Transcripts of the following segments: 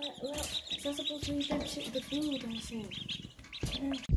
Look, it's not supposed to be that shit, the food, I'm saying. Thank you.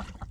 Ha ha ha.